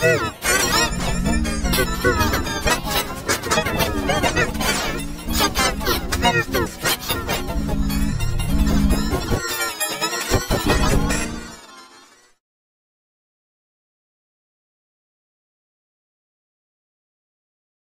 Check